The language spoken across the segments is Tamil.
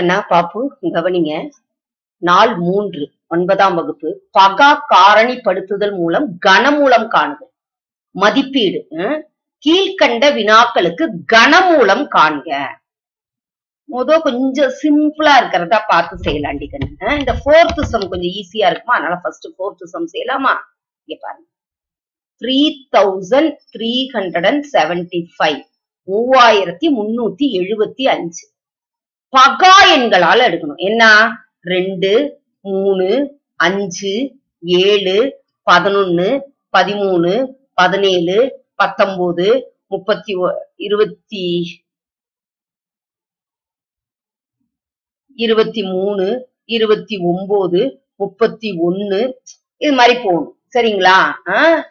கண்ணா பாப்பு கவனிங்க. நாள் மூன்று ஒன்பதாம் வகுப்பு. பகா காரணி படுத்துதல் மூலம் கனமூலம் காணுதல். மதிப்பீடு கீழ்கண்ட வினாக்களுக்கு கனமூலம் காண்க. முத கொஞ்சம் சிம்பிளா இருக்கிறதா பார்த்து செய்யலாண்டி கண்ணு இந்த ஃபோர்த் சம் கொஞ்சம் ஈஸியா இருக்குமா? அதனால ஃபர்ஸ்ட் ஃபோர்த் சம் செய்யலாமா? இங்க பாருங்க. Three thousand three hundred and seventy five மூவாயிரத்தி முன்னூத்தி எழுபத்தி அஞ்சு. பகா எண்களால எடுக்கணும். என்ன? ரெண்டு மூணு அஞ்சு ஏழு பதினொன்னு பதிமூணு பதினேழு பத்தொன்பது முப்பத்தி ஒ- இருபத்தி இருபத்தி மூணு இருபத்தி ஒன்பது முப்பத்தி ஒன்னு இது மாதிரி போகணும். சரிங்களா? ஆஹ்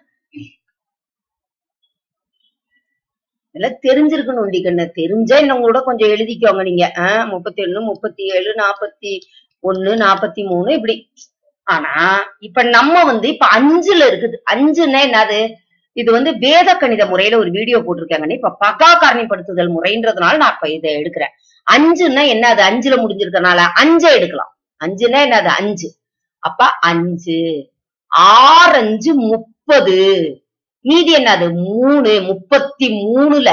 இதெல்லாம் தெரிஞ்சிருக்கணும் கண்ணு. தெரிஞ்சா இன்னும் கூட கொஞ்சம் எழுதிக்கோங்க நீங்க. ஆஹ் முப்பத்தி ஒண்ணு முப்பத்தி ஏழு நாப்பத்தி ஒண்ணு நாப்பத்தி மூணு இப்படி. ஆனா இப்ப நம்ம வந்து இப்ப அஞ்சுல இருக்குது. அஞ்சுன்னா என்னது? இது வந்து வேத கணித முறையில ஒரு வீடியோ போட்டிருக்காங்கன்னு இப்ப பகா காரணிப்படுத்துதல் முறைன்றதுனால நான் இப்ப இதை எடுக்கிறேன். அஞ்சுன்னா என்னது? அஞ்சுல முடிஞ்சிருக்கனால அஞ்சே எடுக்கலாம். அஞ்சுன்னா என்னது? அஞ்சு. அப்ப அஞ்சு ஆறு அஞ்சு முப்பது. மீதி என்னது? மூணு. முப்பத்தி மூணுல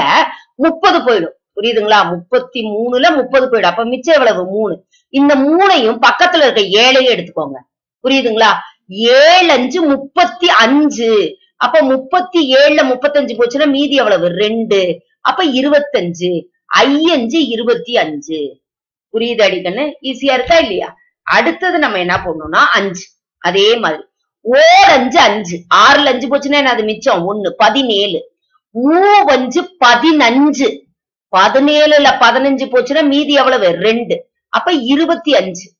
முப்பது போயிடும். புரியுதுங்களா? முப்பத்தி மூணுல முப்பது போயிடும். அப்ப மிச்சம் எவ்வளவு? மூணு. இந்த மூணையும் பக்கத்துல இருக்க ஏழையும் எடுத்துக்கோங்க. புரியுதுங்களா? ஏழு அஞ்சு முப்பத்தி அஞ்சு. அப்ப முப்பத்தி ஏழுல முப்பத்தஞ்சு போச்சுன்னா மீதி எவ்வளவு? ரெண்டு. அப்ப இருபத்தஞ்சு. ஐயஞ்சு இருபத்தி அஞ்சு. புரியுது அடிக்கன்னு ஈஸியா இருக்கா இல்லையா? அடுத்தது நம்ம என்ன பண்ணணும்னா அஞ்சு. அதே மாதிரி. ஓர் அஞ்சு. அஞ்சு ஆறுல அஞ்சு போச்சுன்னா என்ன அது மிச்சம்? ஒண்ணு. பதினேழு. மூவஞ்சு பதினஞ்சு. பதினேழுல பதினஞ்சு போச்சுன்னா மீதி எவ்வளவு? ரெண்டு. அப்ப இருபத்தி அஞ்சு.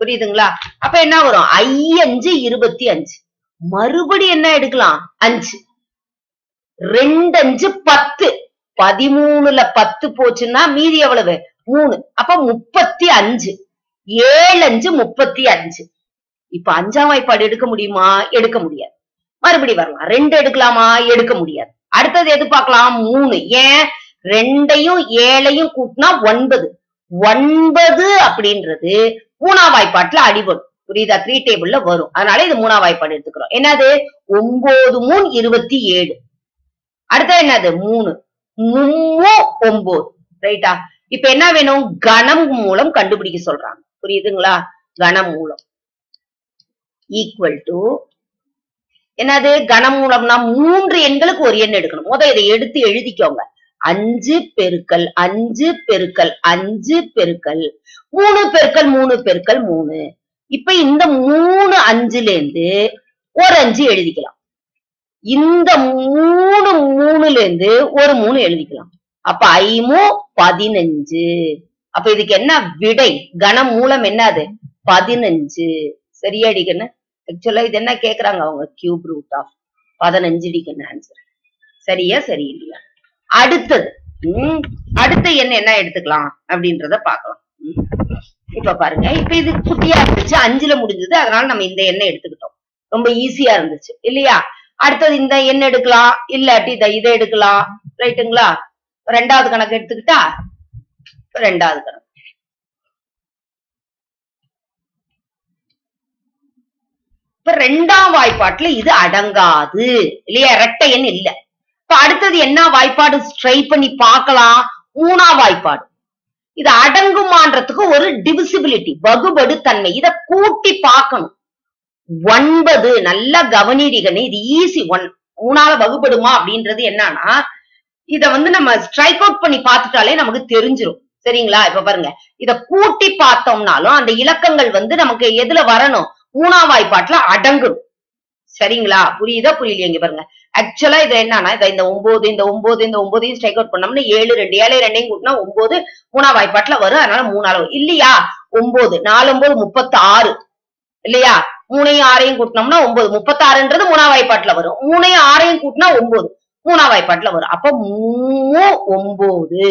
புரியுதுங்களா? அப்ப என்ன வரும்? ஐயஞ்சு இருபத்தி அஞ்சு. மறுபடி என்ன எடுக்கலாம்? அஞ்சு. ரெண்டு அஞ்சு பத்து. பதிமூணுல பத்து போச்சுன்னா மீதி எவ்வளவு? மூணு. அப்ப முப்பத்தி அஞ்சு. ஏழு அஞ்சு முப்பத்தி அஞ்சு. இப்ப அஞ்சாம் வாய்ப்பாடு எடுக்க முடியுமா? எடுக்க முடியாது. மறுபடி வரலாம். ரெண்டு எடுக்கலாமா? எடுக்க முடியாது. அடுத்தது எது பார்க்கலாம்? மூணு. ஏன்? ரெண்டையும் ஏழையும் கூட்டினா ஒன்பது. ஒன்பது அப்படின்றது மூணா வாய்ப்பாட்டுல அடிபடும். புரியுதா? த்ரீ டேபிள்ல வரும். அதனால இது மூணா வாய்ப்பாடு எடுத்துக்கிறோம். என்னது? ஒன்பது மூணு இருபத்தி ஏழு. அடுத்தது என்னது? மூணு. மும்மு ஒன்பது. ரைட்டா இப்ப என்ன வேணும்? கணம் மூலம் கண்டுபிடிக்க சொல்றாங்க. புரியுதுங்களா? கணம் மூலம். ஈக்குவல் டு என்னது? கனமூலம்னா மூன்று எண்களுக்கு ஒரு எண் எடுக்கணும். முத இதை எடுத்து எழுதிக்கோங்க. அஞ்சு பெருக்கல் அஞ்சு பெருக்கல் அஞ்சு பெருக்கல். மூணு பெருக்கல் மூணு பெருக்கல் மூணு. இப்ப இந்த மூணு அஞ்சுல இருந்து ஒரு அஞ்சு எழுதிக்கலாம். இந்த மூணு மூணுல இருந்து ஒரு மூணு எழுதிக்கலாம். அப்ப ஐமு பதினஞ்சு. அப்ப இதுக்கு என்ன? விடை. கன மூலம் என்னது பதினஞ்சு. சரியா அடிக்கணும் ஆக்சுவலா இது என்ன கேக்குறாங்க அவங்க? கியூப் ரூட் ஆஃப் பதினஞ்சு டிகிரி ஆன்சர் சரியா சரியில்லையா? அடுத்தது உம் அடுத்த எண் என்ன எடுத்துக்கலாம் அப்படின்றத பாக்கலாம் இப்ப பாருங்க இப்ப இது குட்டியா இருந்துச்சு அஞ்சுல முடிஞ்சது அதனால நம்ம இந்த எண்ணெய் எடுத்துக்கிட்டோம். ரொம்ப ஈஸியா இருந்துச்சு இல்லையா? அடுத்தது இந்த எண் எடுக்கலாம் இல்லாட்டி இதை இதை எடுக்கலாம் ரைட்டுங்களா ரெண்டாவது கணக்கு எடுத்துக்கிட்டா ரெண்டாவது கணக்கு. இப்ப ரெண்டாம் வாய்ப்பாட்டுல இது அடங்காது. இல்லையா? இரட்டை எண் இல்ல. இப்ப அடுத்தது என்ன வாய்ப்பாடு? ட்ரை பண்ணி பார்க்கலாம். மூணாம் வாய்ப்பாடு. இது அடங்குமான்றதுக்கு ஒரு டிவிசிபிலிட்டி வகுபடு தன்மை இத கூட்டி பார்க்கணும். ஒன்பது. நல்லா கவனிடிகனே இது ஈஸி ஒன் மூணால வகுபடுமா அப்படின்றது என்னன்னா இத வந்து நம்ம ஸ்ட்ரைக் அவுட் பண்ணி பார்த்துட்டாலே நமக்கு தெரிஞ்சிரும். சரிங்களா? இப்ப பாருங்க. இத கூட்டி பார்த்தோம்னாலும் அந்த இலக்கங்கள் வந்து நமக்கு எதுல வரணும்? மூணாம் வாய்ப்பாட்டுல அடங்கும் சரிங்களா? புரியுதா? புரியலையா இங்க பாருங்க. ஆக்சுவலா இது என்னன்னா இந்த ஒன்பது இந்த ஒன்பது இந்த ஒன்பதையும் ஸ்ட்ரைக் அவுட் பண்ணோம்னா ஏழு ரெண்டு ஏழு ரெண்டையும் கூட்டினா ஒன்பது மூணாம் வாய்ப்பாட்டுல வரும். அதனால மூணு அளவு இல்லையா? ஒன்பது நாலு ஒன்பது முப்பத்தி ஆறு இல்லையா? மூணையும் ஆறையும் கூட்டினோம்னா ஒன்பது முப்பத்தாறுன்றது மூணாம் வாய்ப்பாட்டுல வரும். மூணையும் ஆறையும் கூட்டினா ஒன்பது மூணாம் வாய்ப்பாட்டுல வரும். அப்ப மூணு ஒன்பது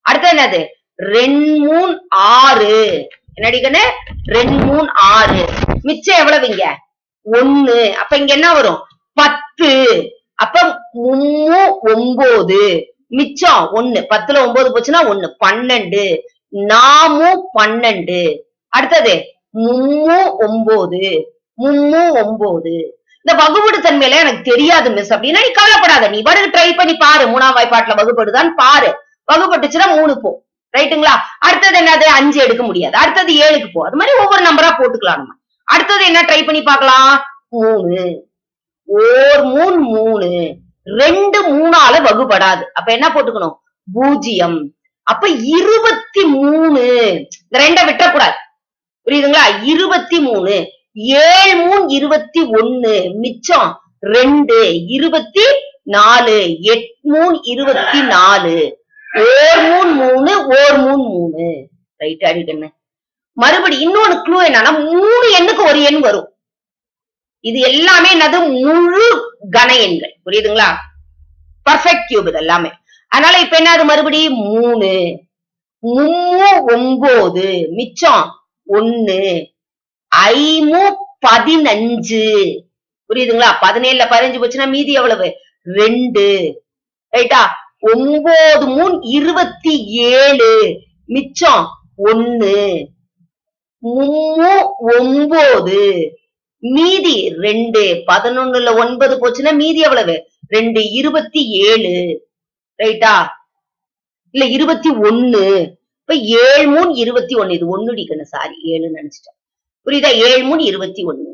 அடுத்து என்னது? ரெண்டு மூணு ஆறு. என்னடிக்கன்னு ரெண்டு மூணு ஆறு. மிச்சம் எவ்வளவுங்க? ஒண்ணு. அப்ப இங்க என்ன வரும்? பத்து. அப்ப மும்மு ஒன்பது மிச்சம் ஒண்ணு. பத்துல ஒன்பது போச்சுன்னா ஒண்ணு. பன்னெண்டு. நாமும் பன்னெண்டு. அடுத்தது மும்மு ஒன்பது மும்மு ஒன்பது இந்த வகுபடு தன்மையில எனக்கு தெரியாது மிஸ் அப்படின்னா நீ கவலைப்படாத. நீ பாட்டுக்கு ட்ரை பண்ணி பாரு. மூணாம் வாய்ப்பாட்டுல வகுப்படுதான்னு பாரு. வகுப்பட்டுச்சுன்னா மூணு போ. ரைட்டுங்களா அடுத்தது என்னது? அஞ்சு எடுக்க முடியாது. அடுத்தது ஏழுக்கு போ. அது மாதிரி ஒவ்வொரு நம்பரா போட்டுக்கலாம் நம்ம அடுத்தது என்ன ட்ரை பண்ணி பார்க்கலாம்? மூணு. ஓர் மூணு மூணு. ரெண்டு மூணால வகுபடாது. அப்ப என்ன போட்டுக்கணும்? பூஜ்ஜியம். அப்ப இருபத்தி மூணு இந்த ரெண்ட விட்டக்கூடாது புரியுதுங்களா? இருபத்தி மூணு ஏழு மூணு இருபத்தி ஒண்ணு மிச்சம் ரெண்டு. இருபத்தி நாலு எட் மூணு இருபத்தி நாலு ஓர் மூணு மூணு ஓர் மூணு. மூணு ரைட் அடிக்கண்ணு. மறுபடி இன்னொன்னு க்ளூ என்னன்னா மூணு எண்ணுக்கு ஒரு எண் வரும். இது எல்லாமே என்னது? முழு கன எண்கள். புரியுதுங்களா? பர்ஃபெக்ட் கியூப் இது எல்லாமே. அதனால இப்ப என்னது மறுபடி? மூணு. மும்மு ஒன்பது மிச்சம் ஒன்னு ஐமு பதினஞ்சு. புரியுதுங்களா? பதினேழுல பதினஞ்சு போச்சுன்னா மீதி எவ்வளவு? ரெண்டு. ரைட்டா ஒன்பது மூணு இருபத்தி ஏழு. மிச்சம் ஒன்னு மும்மு ஒன்பது மீதி ரெண்டு பதினொன்னுல ஒன்பது போச்சுன்னா மீதி எவ்வளவு? ரெண்டு இருபத்தி ஏழு. ரைட்டா? இல்ல இருபத்தி ஒண்ணு இப்ப ஏழு மூணு இருபத்தி ஒண்ணு இது ஒன்னு சாரி. ஏழுன்னு நினைச்சிட்டேன். புரியுதா? ஏழு மூணு இருபத்தி ஒண்ணு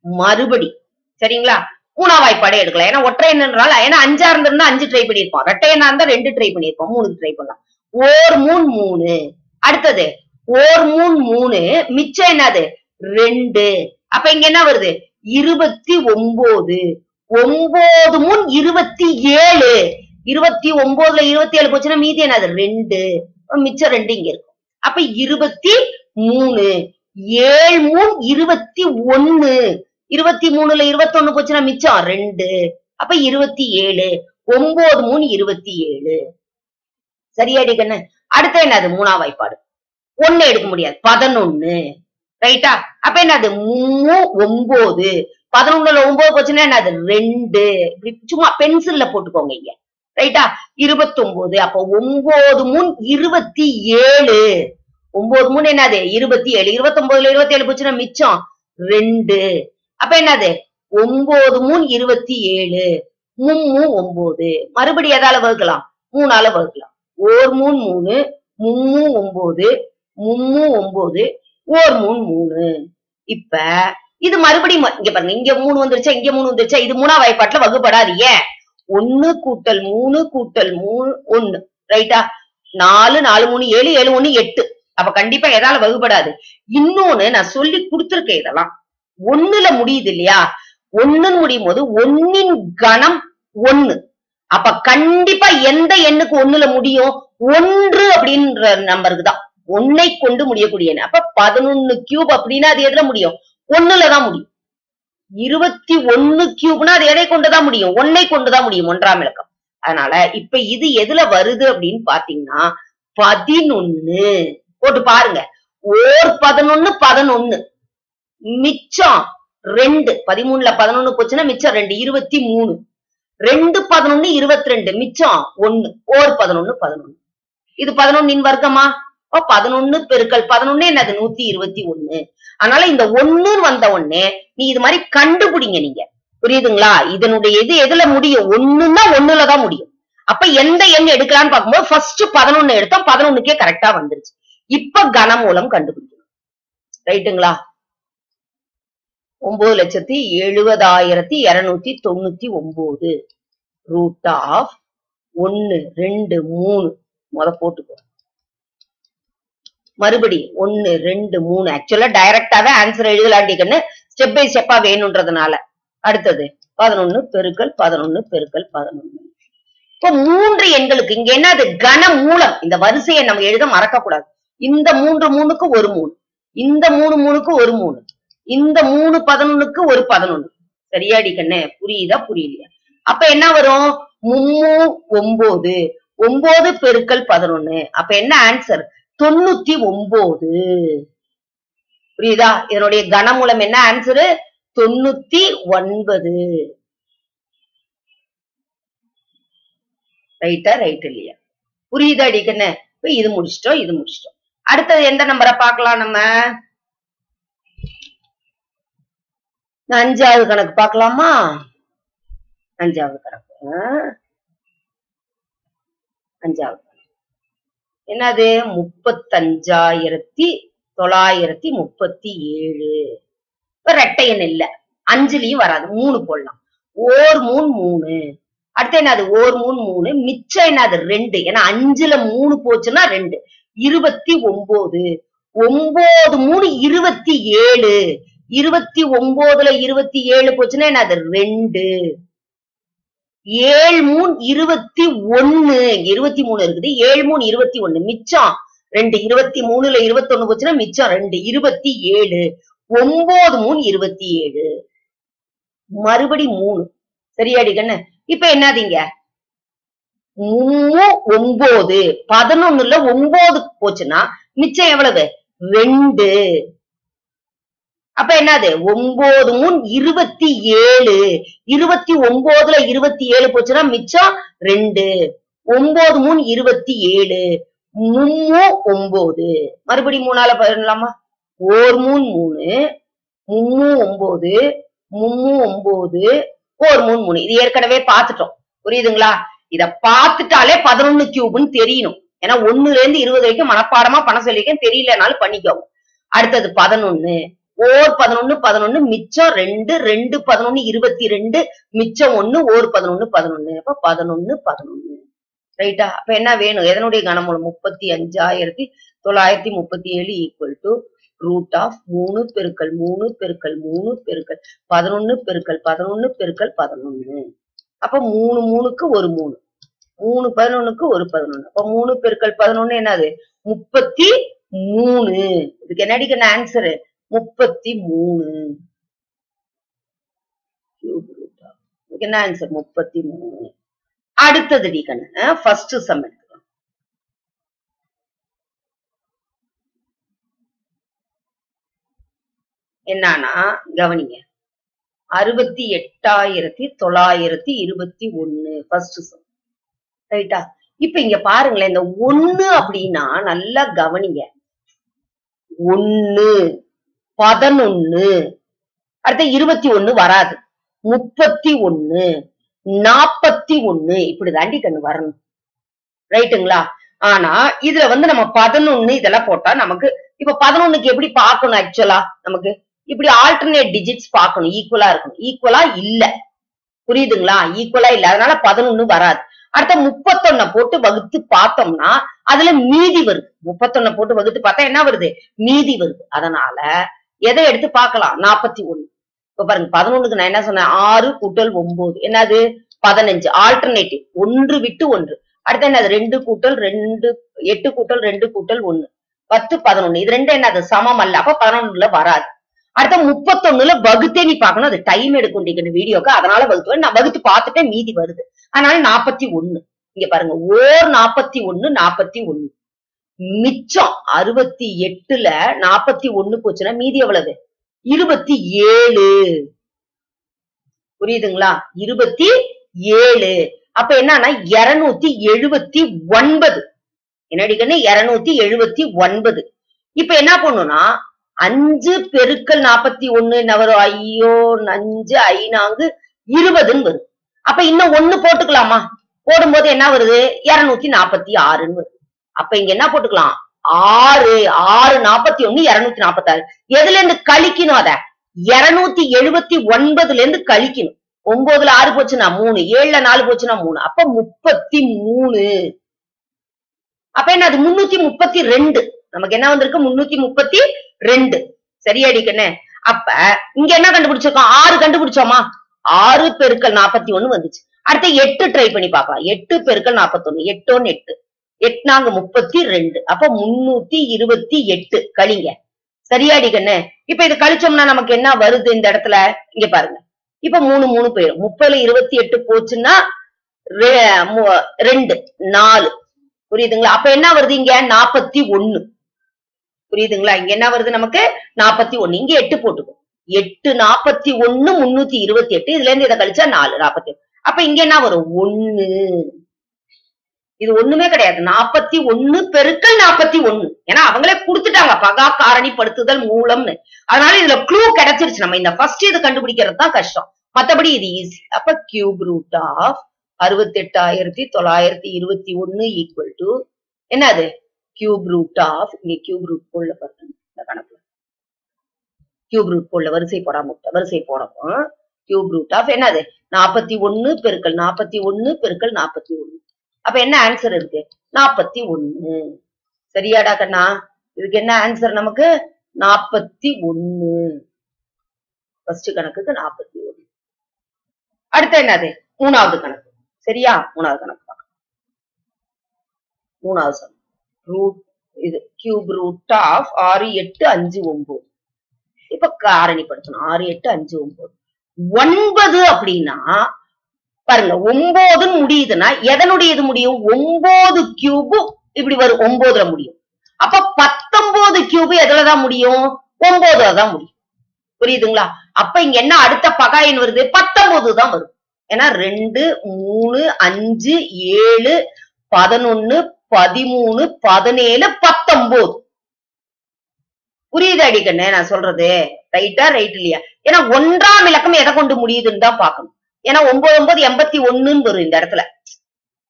மறுபடி. சரிங்களா? மூணா வாய்ப்பாடே எடுக்கலாம். ஏன்னா ஒற்றை என்னன்றால ஏன்னா அஞ்சா இருந்திருந்தா அஞ்சு ட்ரை பண்ணிருப்போம் ரெட்டை இருந்தா ரெண்டு ட்ரை பண்ணிருப்போம் மூணுக்கு ட்ரை பண்ணலாம். ஓர் மூணு மூணு. அடுத்தது. ஓர் மூணு மூணு மிச்சம் என்னது? ரெண்டு. அப்ப இங்க என்ன வருது? இருபத்தி ஒன்பது ஒன்பது மூணு இருபத்தி ஏழு. இருபத்தி ஒன்பதுல இருபத்தி ஏழு போச்சுன்னா மீதி என்னது? ரெண்டு. மிச்சம் ரெண்டு இங்க இருக்கும் அப்ப இருபத்தி மூணு ஏழு மூணு இருபத்தி ஒண்ணு இருபத்தி மூணுல இருபத்தொன்னு போச்சுன்னா மிச்சம் ரெண்டு. அப்ப இருபத்தி ஏழு. ஒன்பது மூணு இருபத்தி ஏழு. சரியாடி கண்ணு அடுத்த என்னது? மூணா வாய்ப்பாடு. ஒண்ணு எடுக்க முடியாது. பதினொன்னு. ரைட்டா அப்ப என்னது? மூணு ஒன்பது பதினொன்னுல ஒன்பது போச்சுன்னா என்னது? ரெண்டு. இப்படி சும்மா பென்சில்ல போட்டுக்கோங்க இங்க. ரைட்டா இருபத்தி ஒன்பது அப்ப ஒன்பது மூணு இருபத்தி ஏழு. ஒன்பது மூணு என்னது? இருபத்தி ஏழு. இருபத்தி ஒன்பதுல இருபத்தி ஏழு போச்சுன்னா மிச்சம் ரெண்டு. அப்ப என்னது? ஒன்பது மூணு இருபத்தி ஏழு. மும்மூ ஒன்பது மறுபடியும் எதால வகுக்கலாம்? மூணால வகுக்கலாம். ஓர் மூணு மூணு. மும்மூ ஒன்பது மும்மு ஒன்பது ஓர் மூணு மூணு. இப்ப இது மறுபடியும் இங்க பாருங்க இங்க மூணு வந்துருச்சா இங்க மூணு வந்துருச்சா இது மூணா வாய்ப்பாட்டுல வகுப்படாது ஏன் ஒண்ணு கூட்டல் மூணு கூட்டல் மூணு ஒண்ணு. ரைட்டா நாலு நாலு மூணு ஏழு ஏழு ஒண்ணு எட்டு. அப்ப கண்டிப்பா எதால வகுப்படாது இன்னொன்னு நான் சொல்லி கொடுத்துருக்கேன் இதெல்லாம். ஒண்ணுல முடியுது இல்லையா? ஒண்ணுன்னு முடியும் போது ஒன்னின் கணம் ஒண்ணு. அப்ப கண்டிப்பா எந்த எண்ணுக்கு ஒண்ணுல முடியும்? ஒன்று அப்படின்ற நம்பருக்கு தான். ஒன்னை கொண்டு முடியக்கூடிய எண் அப்ப பதினொன்னு கியூப் அப்படின்னா அது எதுல முடியும்? ஒண்ணுலதான் முடியும். இருபத்தி ஒண்ணு கியூப்னா அது எதை கொண்டுதான் முடியும்? ஒன்னை கொண்டுதான் முடியும் ஒன்றாம் இலக்கம். அதனால இப்ப இது எதுல வருது அப்படின்னு பாத்தீங்கன்னா பதினொன்னு. போட்டு பாருங்க. ஓர் பதினொன்னு பதினொன்னு. மிச்சம் ரெண்டு. பதிமூணுல பதினொன்னு போச்சுன்னா மிச்சம் ரெண்டு. இருபத்தி மூணு. ரெண்டு பதினொன்னு இருபத்தி ரெண்டு. மிச்சம் ஒண்ணு. ஓர் பதினொன்னு பதினொன்னு. இது பதினொன்னின் வர்க்கமா? அப்ப பதினொன்னு பெருக்கல் பதினொன்னு என்னது? நூத்தி இருபத்தி ஒண்ணு. அதனால இந்த ஒண்ணுன்னு வந்த உடனே நீ இது மாதிரி கண்டுபிடிங்க நீங்க. புரியுதுங்களா? இதனுடைய இது எதுல முடியும்? ஒண்ணுன்னா ஒண்ணுலதான் முடியும். அப்ப எந்த எண் எடுக்கலாம்னு பார்க்கும்போது ஃபர்ஸ்ட் பதினொன்னு எடுத்தா பதினொன்னுக்கே கரெக்டா வந்துருச்சு. இப்ப கனமூலம் கண்டுபிடிக்கணும். ரைட்டுங்களா? ஒன்பது லட்சத்தி எழுபதாயிரத்தி இருநூத்தி தொண்ணூத்தி ஒன்பது. ரூட் ஆஃப் ஒன்னு ரெண்டு மூணு. முத போட்டுக்கோ. மறுபடி ஒன்னு ரெண்டு மூணு. ஆக்சுவலா டைரக்டாவே ஆன்சர் எழுதலாண்டிக்கன்னு ஸ்டெப் பை ஸ்டெப்பா வேணும்ன்றதுனால அடுத்தது பதினொன்னு பெருக்கல் பதினொன்னு பெருக்கல் பதினொன்னு. இப்போ மூன்று எண்களுக்கு இங்க என்னது? கன மூலம். இந்த வரிசையை நம்ம எழுத மறக்க கூடாது இந்த மூன்று மூணுக்கு ஒரு மூணு. இந்த மூணு மூணுக்கு ஒரு மூணு. இந்த மூணு பதினொன்னுக்கு ஒரு பதினொன்னு. சரியாடி கண்ணு புரியுதா புரியலையா? அப்ப என்ன வரும்? மும்மூ ஒன்பது ஒன்பது பெருக்கல் பதினொன்னு. அப்ப என்ன ஆன்சர் தொண்ணூத்தி ஒன்பது புரியுதா? இதனுடைய கனமூலம் என்ன ஆன்சரு தொண்ணூத்தி ஒன்பது. ரைட்டா ரைட் இல்லையா? புரியுதா அடிக்கண்ணே இப்ப இது முடிச்சிட்டோம் இது முடிச்சிட்டோம். அடுத்தது எந்த நம்பரை பார்க்கலாம் நம்ம? அஞ்சாவது கணக்கு பார்க்கலாமா? அஞ்சாவது கணக்கு. அஞ்சாவது. என்னது? முப்பத்தஞ்சாயிரத்தி தொள்ளாயிரத்தி முப்பத்தி ஏழு. இப்ப ரெட்டை எண் இல்ல. அஞ்சுலயும் வராது. மூணு போடலாம். ஓர் மூணு மூணு. அடுத்து என்னது? ஓர் மூணு மூணு. மிச்சம் என்னது? ரெண்டு. ஏன்னா அஞ்சுல மூணு போச்சுன்னா ரெண்டு. இருபத்தி ஒன்பது ஒன்பது மூணு இருபத்தி ஏழு. இருபத்தி ஒன்பதுல இருபத்தி ஏழு போச்சுன்னா என்னது? ரெண்டு. ஏழு மூணு இருபத்தி ஒண்ணு. இருபத்தி மூணு இருக்குது. ஏழு மூணு இருபத்தி ஒண்ணு. மிச்சம் ரெண்டு இருபத்தி மூணுல இருபத்தி ஒண்ணு போச்சுன்னா மிச்சம் ரெண்டு இருபத்தி ஏழு. ஒன்பது மூணு இருபத்தி ஏழு. மறுபடி மூணு. சரியாடி கண்ணு? இப்ப என்னதீங்க மூணு ஒன்பது. பதினொன்னுல ஒன்பது போச்சுன்னா மிச்சம் எவ்வளவு? ரெண்டு. அப்ப என்னது? ஒன்பது முன் இருபத்தி ஏழு. இருபத்தி ஒன்பதுல இருபத்தி ஏழு போச்சுன்னா மிச்சம் ரெண்டு. ஒன்பது முன் இருபத்தி ஏழு. மும்மூ ஒன்பது. மறுபடி மூணால பண்ணலாமா ஓர் மூணு மூணு. மும்மூ ஒன்பது. மும்மூ ஒன்பது. ஓர் மூணு மூணு. இது ஏற்கனவே பார்த்துட்டோம். புரியுதுங்களா? இத பார்த்துட்டாலே பதினொன்னு கியூப்னு தெரியணும். ஏன்னா ஒண்ணுல இருந்து இருபது வரைக்கும் மனப்பாடமா பணம் சொல்லிக்க தெரியலனாலும் பண்ணிக்கோங்க. அடுத்தது பதினொன்னு. ஓர் பதினொன்னு பதினொன்னு மிச்சம் ரெண்டு ரெண்டு பதினொன்னு இருபத்தி ரெண்டு மிச்சம் ஒண்ணு ஓர் பதினொன்னு பதினொன்னு. அப்ப பதினொன்னு பதினொன்னு. ரைட்டா அப்ப என்ன வேணும்? எதனுடைய கனமூலம் முப்பத்தி அஞ்சாயிரத்தி தொள்ளாயிரத்தி முப்பத்தி ஏழு ஈக்குவல் டு ரூட் ஆஃப் மூணு பெருக்கள் மூணு பெருக்கள் மூணு பெருக்கள் பதினொன்னு பெருக்கள் பதினொன்னு பெருக்கள் பதினொன்னு. அப்ப மூணு மூணுக்கு ஒரு மூணு. மூணு பதினொன்னுக்கு ஒரு பதினொன்னு. அப்ப மூணு பெருக்கள் பதினொன்னு என்னது? முப்பத்தி மூணு. இதுக்கு என்னடிக்கான ஆன்சரு முப்பத்தி மூணு என்ன ஆன்சர் முப்பத்தி மூணு அடுத்தது டி கண்ணு ஃபர்ஸ்ட் சம் எடுத்துக்கலாம் என்னன்னா கவனிங்க. அறுபத்தி எட்டாயிரத்தி தொள்ளாயிரத்தி இருபத்தி ஒண்ணு ஃபர்ஸ்ட் சம் ரைட்டா இப்ப இங்க பாருங்களேன் இந்த ஒண்ணு அப்படின்னா நல்லா கவனிங்க. ஒண்ணு பதினொன்னு. அடுத்த இருபத்தி ஒண்ணு வராது. முப்பத்தி ஒன்னு நாப்பத்தி ஒன்னு. இப்படி தாண்டி கண்ணு வரணும். ரைட்டுங்களா? ஆனா இதுல வந்து நம்ம பதினொன்னு இதெல்லாம் போட்டா நமக்கு இப்ப பதினொன்னுக்கு எப்படி பார்க்கணும் ஆக்சுவலா நமக்கு இப்படி ஆல்டர்னேட் டிஜிட்ஸ் பார்க்கணும். ஈக்குவலா இருக்கணும். ஈக்குவலா இல்ல. புரியுதுங்களா? ஈக்குவலா இல்ல. அதனால பதினொன்னு வராது. அடுத்த முப்பத்தொன்ன போட்டு வகுத்து பார்த்தோம்னா அதுல மீதி வருது. முப்பத்தொன்ன போட்டு வகுத்து பார்த்தா என்ன வருது? மீதி வருது. அதனால எதை எடுத்து பார்க்கலாம்? நாற்பத்தி ஒண்ணு. இப்ப பாருங்க பதினொன்னுக்கு நான் என்ன சொன்னேன்? ஆறு கூட்டல் ஒன்பது என்னது? பதினஞ்சு. ஆல்டர்னேட்டிவ் ஒன்று விட்டு ஒன்று. அடுத்து என்னது? ரெண்டு கூட்டல் ரெண்டு எட்டு கூட்டல் ரெண்டு கூட்டல் ஒண்ணு பத்து பதினொன்னு. இது ரெண்டு என்னது? சமம் அல்ல. அப்ப பதினொன்னுல வராது. அடுத்த முப்பத்தொன்னுல வகுத்தே நீ பார்க்கணும். அது டைம் எடுக்கும் இந்த வீடியோக்கு. அதனால வகுத்து நான் வகுத்து பார்த்துட்டே மீதி வருது. அதனால நாற்பத்தி ஒண்ணு. இங்க பாருங்க ஓர் நாற்பத்தி ஒண்ணு நாற்பத்தி ஒண்ணு. மிச்சம் அறுபத்தி எட்டுல நாற்பத்தி ஒண்ணு போச்சுன்னா மீதி எவ்வளவு? இருபத்தி ஏழு. புரியுதுங்களா? இருபத்தி ஏழு. அப்ப என்னன்னா இருநூத்தி எழுபத்தி ஒன்பது. என்னடிக்கன்னு இருநூத்தி எழுபத்தி ஒன்பது. இப்ப என்ன பண்ணுனா அஞ்சு பெருக்கல் நாற்பத்தி ஒண்ணு வரும்? ஐயோ அஞ்சு ஐநான்கு இருபதுன்னு வரும். அப்ப இன்னும் ஒண்ணு போட்டுக்கலாமா? போடும்போது என்ன வருது? இருநூத்தி நாற்பத்தி ஆறுன்னு வருது. அப்ப இங்க என்ன போட்டுக்கலாம்? ஆறு ஆறு நாற்பத்தி ஒண்ணு இருநூத்தி நாற்பத்தி ஆறு எதுல இருந்து கழிக்கணும் அத? இருநூத்தி எழுபத்தி ஒன்பதுல இருந்து கழிக்கணும். ஒன்பதுல ஆறு போச்சுன்னா மூணு ஏழுல நாலு போச்சுன்னா மூணு. அப்ப முப்பத்தி மூணு. அப்ப என்ன அது? முன்னூத்தி முப்பத்தி ரெண்டு. நமக்கு என்ன வந்திருக்கு? முன்னூத்தி முப்பத்தி ரெண்டு. சரியாடி கண்ணு. அப்ப இங்க என்ன கண்டுபிடிச்சிருக்கோம்? ஆறு கண்டுபிடிச்சோமா? ஆறு பெருக்கல் நாற்பத்தி ஒண்ணு வந்துச்சு. அடுத்து எட்டு ட்ரை பண்ணி பார்க்கலாம். எட்டு பெருக்கள் பெருக்கல் எட்டு எட்டோன்னு எட்டு. எட்நாங்க முப்பத்தி ரெண்டு. அப்ப முன்னூத்தி இருபத்தி எட்டு கழிங்க. சரியாடி கண்ணு. இப்ப இது கழிச்சோம்னா நமக்கு என்ன வருது இந்த இடத்துல? இங்க பாருங்க. இப்ப மூணு மூணு போயிடும் முப்பதுல இருபத்தி எட்டு போச்சுன்னா ரெண்டு நாலு. புரியுதுங்களா? அப்ப என்ன வருது இங்க? நாற்பத்தி ஒண்ணு புரியுதுங்களா? இங்க என்ன வருது நமக்கு? நாப்பத்தி ஒண்ணு இங்க எட்டு போட்டுக்கும் எட்டு நாற்பத்தி ஒண்ணு முன்னூத்தி இருபத்தி எட்டு. இதுல இருந்து இதை கழிச்சா நாலு நாற்பத்தி அப்ப இங்க என்ன வரும்? ஒண்ணு இது ஒண்ணுமே கிடையாது. நாற்பத்தி ஒண்ணு பெருக்கல் நாற்பத்தி ஒண்ணு. ஏன்னா அவங்களே கொடுத்துட்டாங்க. பகா காரணிப்படுத்துதல் மூலம்னு. அதனால இதுல க்ளூ கிடைச்சிருச்சு. நம்ம இந்த ஃபர்ஸ்ட் இது கண்டுபிடிக்கிறது தான் கஷ்டம். மத்தபடி இது ஈஸி அப்ப கியூப் ரூட் ஆஃப் அறுபத்தி எட்டாயிரத்தி தொள்ளாயிரத்தி இருபத்தி ஒண்ணு ஈக்குவல் டு என்னது? கியூப் ரூட் ஆஃப் இங்க கியூப் ரூட் போல பாருங்க. இந்த கணக்குல. கியூப் ரூட் போல வரிசை போடாம வரிசை போடவும். கியூப் ரூட் ஆஃப் என்னது? நாற்பத்தி ஒண்ணு பெருக்கல் நாற்பத்தி ஒண்ணு பெருக்கல் நாற்பத்தி ஒண்ணு. அப்ப என்ன ஆன்சர் இருக்கு? நாற்பத்தி ஒண்ணு. சரியாடா கண்ணா? இதுக்கு என்ன ஆன்சர் நமக்கு? நாற்பத்தி ஒண்ணு. ஃபர்ஸ்ட் கணக்குக்கு நாற்பத்தி ஒண்ணு. அடுத்து என்னது? மூணாவது கணக்கு. சரியா? மூணாவது கணக்கு பார்க்கலாம். மூணாவது சம் ரூட் இது கியூப் ரூட் ஆஃப் ஆறு எட்டு அஞ்சு ஒன்பது. இப்ப காரணிப்படுத்தணும். ஆறு எட்டு அஞ்சு ஒன்பது. ஒன்பது அப்படின்னா பாருங்க ஒன்பதுன்னு முடியுதுன்னா எதனுடைய இது முடியும்? ஒன்பது கியூபு இப்படி வரும் ஒன்பதுல முடியும். அப்ப பத்தொன்பது கியூபு எதுலதான் முடியும்? ஒன்பதுல தான் முடியும். புரியுதுங்களா? அப்ப இங்க என்ன அடுத்த பகாயின் வருது? பத்தொன்பது தான் வரும். ஏன்னா ரெண்டு மூணு அஞ்சு ஏழு பதினொன்னு பதிமூணு பதினேழு பத்தொன்பது புரியுது அடிக்கண்ணே? நான் சொல்றது. ரைட்டா ரைட் இல்லையா? ஏன்னா ஒன்றாம் இலக்கம் எதை கொண்டு முடியுதுன்னு தான் பாக்கணும் ஏன்னா ஒன்பது ஒன்பது எண்பத்தி ஒண்ணுன்னு வரும் இந்த இடத்துல.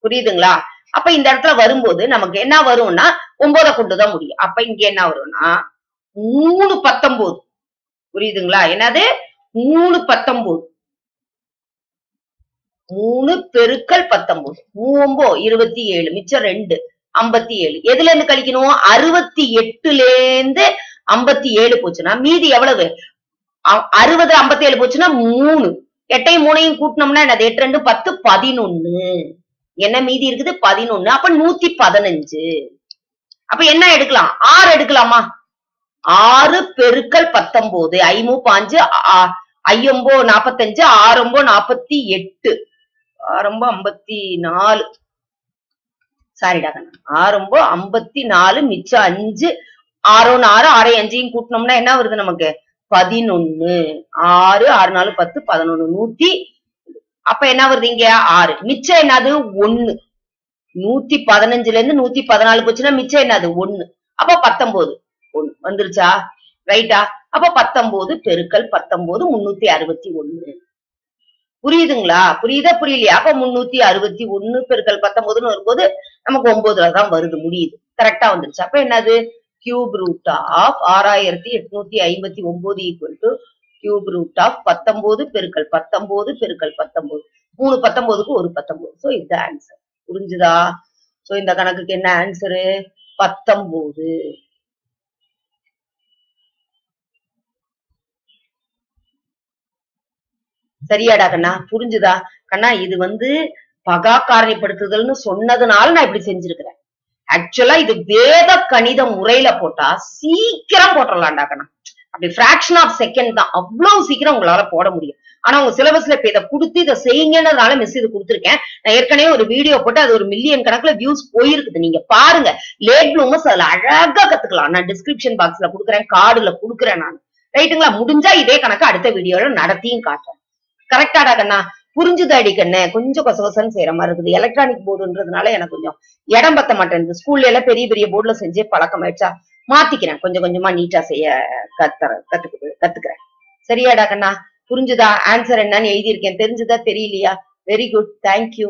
புரியுதுங்களா? அப்ப இந்த இடத்துல வரும்போது நமக்கு என்ன வரும்னா ஒன்பதை கொண்டுதான் முடியும். அப்ப இங்க என்ன வரும்னா மூணு பத்தொன்பது. புரியுதுங்களா? என்னது? மூணு பத்தொன்பது. மூணு பெருக்கல் பத்தொன்பது. மூம்போ இருபத்தி ஏழு. மிச்சம் ரெண்டு. ஐம்பத்தி ஏழு. எதுல இருந்து கழிக்கணும்? அறுபத்தி எட்டுல இருந்து ஐம்பத்தி ஏழு போச்சுன்னா மீதி எவ்வளவு? அறுபது ஐம்பத்தி ஏழு போச்சுன்னா மூணு. எட்டையும் மூணையும் கூட்டினோம்னா என்னது? எட்டு ரெண்டு பத்து பதினொன்னு. என்ன மீதி இருக்குது? பதினொன்னு. அப்ப நூத்தி பதினஞ்சு. அப்ப என்ன எடுக்கலாம்? ஆறு எடுக்கலாமா? ஆறு பெருக்கல் பத்தொன்பது ஐமூ பாஞ்சு ஆ- ஐயொம்போ நாப்பத்தஞ்சு ஆறொம்போ நாப்பத்தி எட்டு. ஆறொம்போ ஐம்பத்தி நாலு. சாரிடா கண்ணா ஆறொம்போ ஐம்பத்தி நாலு மிச்சம் அஞ்சு. ஆறோன்னு ஆறு ஆறு அஞ்சையும் கூட்டினோம்னா என்ன வருது நமக்கு? பதினொன்னு. ஆறு ஆறு நாலு பத்து பதினொன்னு நூத்தி. அப்ப என்ன வருது இங்க? ஆறு. மிச்சம் என்னது? ஒன்னு நூத்தி பதினஞ்சுல இருந்து நூத்தி பதினாலு போச்சுன்னா மிச்சம் என்னது? ஒன்னு அப்ப பத்தொன்பது ஒன்னு வந்துருச்சா? ரைட்டா? அப்ப பத்தொன்பது பெருக்கல் பத்தொன்பது முன்னூத்தி அறுபத்தி ஒண்ணு புரியுதுங்களா? புரியுதா? புரியலையா? அப்ப முன்னூத்தி அறுபத்தி ஒண்ணு பெருக்கல் பத்தொன்பதுன்னு வரும்போது நமக்கு ஒன்பது தான் வருது முடியுது. கரெக்டா வந்துருச்சு. அப்ப என்னது? கியூப் ரூட் ஆஃப் ஆறாயிரத்தி எட்நூத்தி ஐம்பத்தி ஒன்பது equal to cube root of பத்தொன்பது பெருக்கல் பத்தொன்பது பெருக்கல் பத்தொன்பது. மூணு பத்தொன்பதுக்கு ஒரு பத்தொன்பது. சோ இது ஆன்சர் புரிஞ்சுதா? சோ இந்த கணக்குக்கு என்ன ஆன்சரு பத்தொன்பது. சரியாடா கண்ணா? புரிஞ்சுதா? கண்ணா இது வந்து பகா காரணிப்படுத்துதல்னு சொன்னதுனால நான் இப்படி செஞ்சிருக்கிறேன். ஆக்சுவலா இது வேத கணித முறையில போட்டா சீக்கிரம் போட்டுடலாம்டா கண்ணா அப்படி ஃபிராக்ஷன் ஆஃப் செகண்ட் தான். அவ்வளவு சீக்கிரம் உங்களால போட முடியும். ஆனா உங்க சிலபஸ்ல இப்ப இதை கொடுத்து இதை செய்யுங்கன்றதுனால மிஸ் இது கொடுத்துருக்கேன். நான் ஏற்கனவே ஒரு வீடியோ போட்டு அது ஒரு மில்லியன் கணக்குல வியூஸ் போயிருக்குது. நீங்க பாருங்க. லேட் ப்ளூமர்ஸ் அதுல அழகா கத்துக்கலாம். நான் டிஸ்கிரிப்ஷன் பாக்ஸ்ல கொடுக்குறேன் கார்டுல கொடுக்குறேன் நான். ரைட்டுங்களா முடிஞ்சா இதே கணக்கு அடுத்த வீடியோல நடத்தியும் காட்டுறேன். கரெக்டாடா கண்ணா புரிஞ்சுது அடி கொஞ்சம் கொசகொசன்னு செய்யற மாதிரி இருக்குது. எலக்ட்ரானிக் போர்டுன்றதுனால எனக்கு கொஞ்சம் இடம் பத்த மாட்டேங்குது ஸ்கூல்ல எல்லாம் பெரிய பெரிய போர்டுல செஞ்சே பழக்கம் ஆயிடுச்சா? மாத்திக்கிறேன். கொஞ்சம் கொஞ்சமா நீட்டா செய்ய கத்துற கத்துக்கு கத்துக்கிறேன். சரியாடா கண்ணா. புரிஞ்சுதா? ஆன்சர் என்னன்னு எழுதியிருக்கேன். தெரிஞ்சுதா? தெரியலையா? Very good thank you